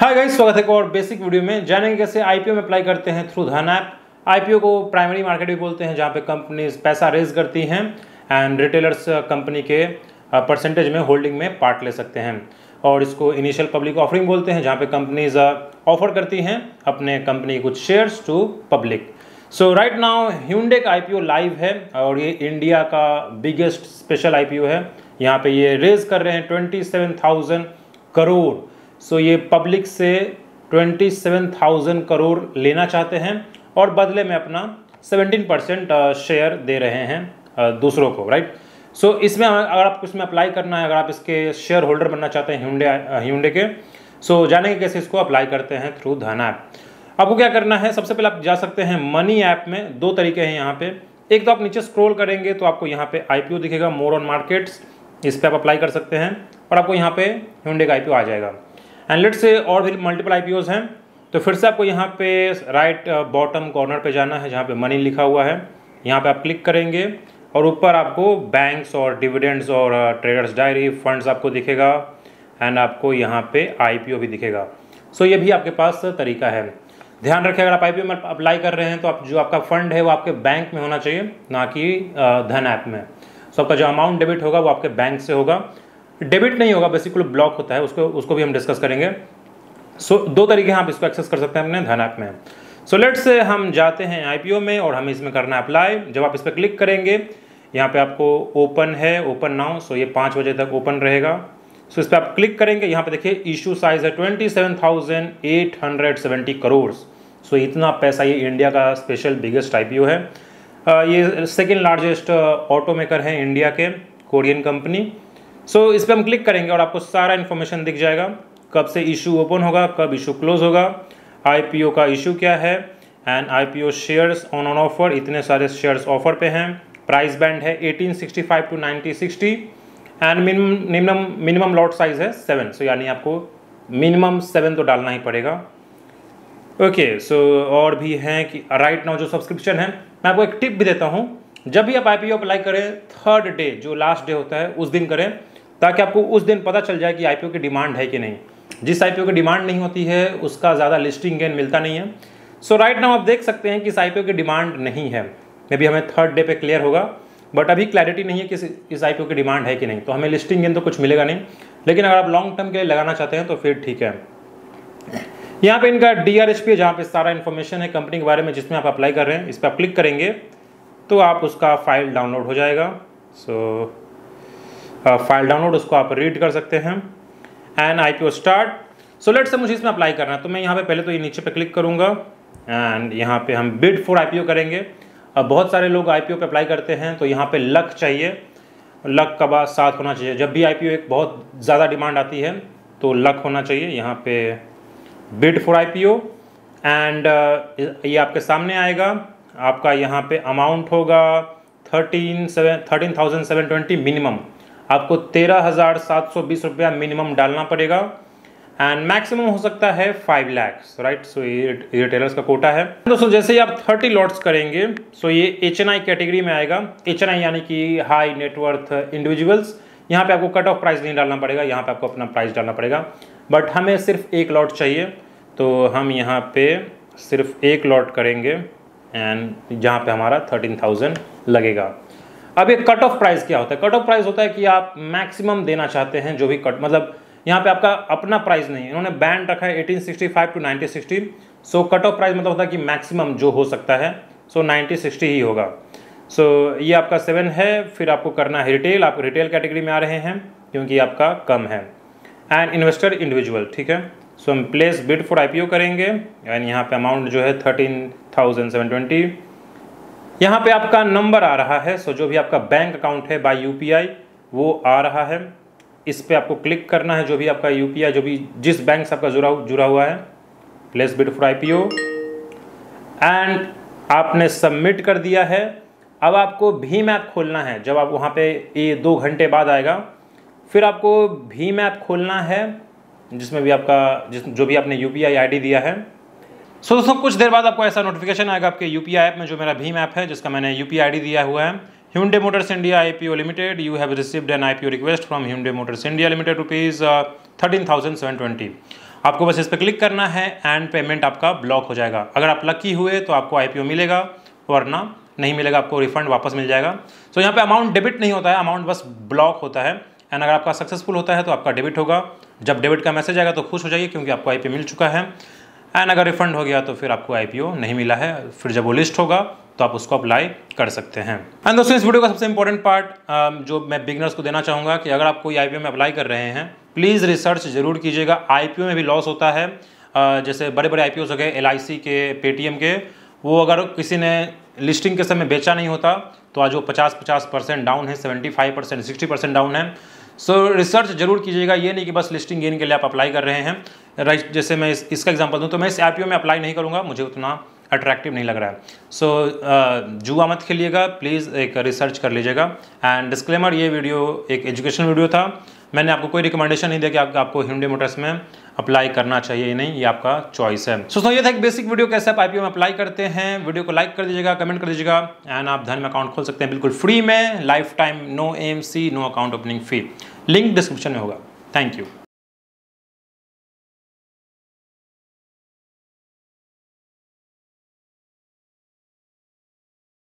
Hi guys स्वागत है एक और बेसिक वीडियो में। जानेंगे कैसे आईपीओ में अप्लाई करते हैं थ्रू धन ऐप आईपीओ को प्राइमरी मार्केट भी बोलते हैं जहाँ पे कंपनीज़ पैसा रेज करती हैं एंड रिटेलर्स कंपनी के परसेंटेज uh, में होल्डिंग में पार्ट ले सकते हैं। और इसको इनिशियल पब्लिक ऑफरिंग बोलते हैं जहाँ पे कंपनीज़ ऑफ़र करती हैं अपने कंपनी के कुछ shares to public so right now Hyundai का आईपीओ लाइव है और ये इंडिया का बिगेस्ट स्पेशल आईपीओ है। यहाँ पर ये रेज कर रहे हैं ट्वेंटी करोड़ सो ये पब्लिक से ट्वेंटी सेवन थाउज़ेंड करोड़ लेना चाहते हैं और बदले में अपना सेवनटीन परसेंट शेयर दे रहे हैं uh, दूसरों को राइट सो so, इसमें अगर आपको इसमें अप्लाई करना है अगर आप इसके शेयर होल्डर बनना चाहते हैं ह्यूंडे ह्यूंडे के सो so, जानेंगे कैसे इसको अप्लाई करते हैं थ्रू धन ऐप आपको क्या करना है सबसे पहले आप जा सकते हैं मनी ऐप में दो तरीके हैं यहाँ पे। एक तो आप नीचे स्क्रॉल करेंगे तो आपको यहाँ पे आईपीओ दिखेगा मोर ऑन मार्केट्स इस पर आप अप्लाई कर सकते हैं और आपको यहाँ पे ह्यूंडे का आईपीओ आ जाएगा। एंड लेट से और भी मल्टीपल आई हैं तो फिर से आपको यहाँ पे राइट बॉटम कॉर्नर पे जाना है, जहाँ पे मनी लिखा हुआ है। यहाँ पे आप क्लिक करेंगे और ऊपर आपको बैंक्स और डिविडेंड्स और ट्रेडर्स डायरी फंड्स आपको दिखेगा एंड आपको यहाँ पे आईपीओ भी दिखेगा। सो ये भी आपके पास तरीका है। ध्यान रखें, अगर आप आईपीओ में अप्लाई कर रहे हैं तो आप जो आपका फंड है, वो आपके बैंक में होना चाहिए, ना कि धन ऐप में। सो आपका जो अमाउंट डेबिट होगा, वो आपके बैंक से होगा। डेबिट नहीं होगा बेसिकली ब्लॉक होता है उसको उसको भी हम डिस्कस करेंगे। सो so, दो तरीके हैं आप इसको एक्सेस कर सकते हैं अपने धन ऐप में। सो लेट से हम जाते हैं आईपीओ में और हमें इसमें करना है अप्लाई जब आप इस पर क्लिक करेंगे यहाँ पे आपको ओपन है ओपन नाउ सो ये पाँच बजे तक ओपन रहेगा। सो so, इस पर आप क्लिक करेंगे यहाँ पे देखिए इशू साइज़ है twenty seven thousand eight hundred seventy crore so इतना पैसा ये इंडिया का स्पेशल बिगेस्ट आईपीओ है। ये सेकेंड लार्जेस्ट ऑटो मेकर है इंडिया के कोरियन कंपनी सो so, इस पर हम क्लिक करेंगे और आपको सारा इन्फॉर्मेशन दिख जाएगा। कब से इशू ओपन होगा कब इशू क्लोज होगा आईपीओ का इशू क्या है and IPO shares on on offer इतने सारे शेयर्स ऑफ़र पे हैं। प्राइस बैंड है 1865 to 9060 and minimum minimum lot size है सेवन सो यानी आपको मिनिमम सेवन तो डालना ही पड़ेगा। ओके okay, सो so, और भी हैं कि राइट नाउ जो सब्सक्रिप्शन है मैं आपको एक टिप भी देता हूँ। जब भी आप आई पी अप्लाई करें थर्ड डे जो लास्ट डे होता है उस दिन करें ताकि आपको उस दिन पता चल जाए कि आईपीओ की डिमांड है कि नहीं। जिस आईपीओ की डिमांड नहीं होती है उसका ज़्यादा लिस्टिंग गेन मिलता नहीं है। सो राइट नाउ आप देख सकते हैं कि इस आईपीओ की डिमांड नहीं है। मे बी हमें थर्ड डे पे क्लियर होगा बट अभी क्लैरिटी नहीं है कि इस आईपीओ की डिमांड है कि नहीं। तो हमें लिस्टिंग गेन तो कुछ मिलेगा नहीं। लेकिन अगर आप लॉन्ग टर्म के लिए लगाना चाहते हैं तो फिर ठीक है। यहाँ पे इनका डी आर एच पी है जहाँ पे सारा इन्फॉर्मेशन है कंपनी के बारे में जिसमें आप अप्लाई कर रहे हैं। इस पर आप क्लिक करेंगे तो आप उसका फ़ाइल डाउनलोड हो जाएगा। सो so, फ़ाइल डाउनलोड उसको आप रीड कर सकते हैं। And I P O start so late से मुझे इसमें अप्लाई करना है तो मैं यहाँ पे पहले तो ये नीचे पे क्लिक करूँगा। एंड यहाँ पे हम बिड फॉर आईपीओ करेंगे। अब बहुत सारे लोग आईपीओ पे अप्लाई करते हैं तो यहाँ पे लक चाहिए। लक का बात साथ होना चाहिए। जब भी आईपीओ एक बहुत ज़्यादा डिमांड आती है तो लक होना चाहिए। यहाँ पे बिड फॉर आई एंड ये आपके सामने आएगा। आपका यहाँ पे अमाउंट होगा thirteen seven thirteen thousand seven twenty minimum आपको तेरह हज़ार सात सौ बीस रुपया मिनिमम डालना पड़ेगा। एंड मैक्सिमम हो सकता है फाइव लैक्स राइट सो ये रिटेलर्स का कोटा है। दोस्तों, जैसे ही आप थर्टी लॉट्स करेंगे सो so ये एच एन आई कैटेगरी में आएगा। एच एन आई यानी कि हाई नेटवर्थ इंडिविजुअल्स यहाँ पे आपको कट ऑफ़ प्राइस नहीं डालना पड़ेगा, यहाँ पे आपको अपना प्राइस डालना पड़ेगा। बट हमें सिर्फ़ एक लॉट चाहिए तो हम यहाँ पे सिर्फ़ एक लॉट करेंगे एंड जहाँ पे हमारा थर्टीन थाउज़ेंड लगेगा। अब एक कट ऑफ़ प्राइस क्या होता है? कट ऑफ़ प्राइस होता है कि आप मैक्सिमम देना चाहते हैं जो भी कट मतलब यहाँ पे आपका अपना प्राइस नहीं है। इन्होंने बैंड रखा है 1865 to 1960 so cut off price मतलब होता है कि मैक्सिमम जो हो सकता है सो so 1960 ही होगा। सो so, ये आपका सेवन है फिर आपको करना है रिटेल आप रिटेल कैटेगरी में आ रहे हैं क्योंकि आपका कम है। एंड इन्वेस्टर इंडिविजुअल ठीक है? सो हम प्लेस बिड फॉर आई करेंगे। एंड यहाँ पे अमाउंट जो है थर्टीन थाउज़ेंड सेवन ट्वेंटी यहाँ पे आपका नंबर आ रहा है सो जो भी आपका बैंक अकाउंट है बाय यूपीआई वो आ रहा है। इस पर आपको क्लिक करना है, जो भी आपका यूपीआई जो भी जिस बैंक से आपका जुड़ा जुड़ा हुआ है। Less bid for IPO and आपने सबमिट कर दिया है। अब आपको भीम ऐप खोलना है। जब आप वहाँ पे ये दो घंटे बाद आएगा, फिर आपको भीम ऐप खोलना है, जिसमें भी आपका, जिस, जो भी आपने यू पी आई दिया है। सो दोस्तों कुछ देर बाद आपको ऐसा नोटिफिकेशन आएगा आपके यूपीआई ऐप में जो मेरा भीम ऐप है जिसका मैंने यू पी दिया हुआ है। Hyundai Motors India IPO Limited, you have received an IPO request from Hyundai Motors India Limited rupees uh, 13,720. आपको बस इस पर क्लिक करना है एंड पेमेंट आपका ब्लॉक हो जाएगा। अगर आप लकी हुए तो आपको आईपीओ मिलेगा वरना नहीं मिलेगा आपको रिफंड वापस मिल जाएगा। सो so, यहाँ पे अमाउंट डेबिट नहीं होता है अमाउंट बस ब्लॉक होता है। एंड अगर आपका सक्सेसफुल होता है तो आपका डेबिट होगा। जब डेबिट का मैसेज आएगा तो खुश हो जाइए क्योंकि आपको आईपीओ मिल चुका है। एंड अगर रिफंड हो गया तो फिर आपको आईपीओ नहीं मिला है। फिर जब वो लिस्ट होगा तो आप उसको अप्लाई कर सकते हैं। एंड दोस्तों, इस वीडियो का सबसे इंपॉर्टेंट पार्ट जो मैं बिगनर्स को देना चाहूँगा कि अगर आप कोई आईपीओ में अप्लाई कर रहे हैं प्लीज़ रिसर्च ज़रूर कीजिएगा। आईपीओ में भी लॉस होता है। जैसे बड़े बड़े आई हो गए एल के पेटीएम के, वो अगर किसी ने लिस्टिंग के समय बेचा नहीं होता तो आज वो 50 50 परसेंट डाउन है 75 परसेंट सिक्सटी परसेंट डाउन है। सो so, रिसर्च ज़रूर कीजिएगा ये नहीं कि बस लिस्टिंग गेन के लिए आप अप्लाई कर रहे हैं। राइट जैसे मैं इस, इसका एग्जांपल दूँ तो मैं इस आई में अप्लाई नहीं करूँगा मुझे उतना अट्रैक्टिव नहीं लग रहा है। सो so, जुआ मत खेलिएगा प्लीज़ एक रिसर्च कर लीजिएगा। एंड डिस्क्लेमर ये वीडियो एक एजुकेशन वीडियो था। मैंने आपको कोई रिकमेंडेशन नहीं दिया कि आप, आपको हिंडे मोटर्स में अप्लाई करना चाहिए या नहीं ये आपका चॉइस है। सो so, ये था एक बेसिक वीडियो कैसे आप आईपीओ में अप्लाई करते हैं। वीडियो को लाइक कर दीजिएगा कमेंट कर दीजिएगा एंड आप धन में अकाउंट खोल सकते हैं बिल्कुल फ्री में। Lifetime no M C no account opening fee link description में होगा। Thank you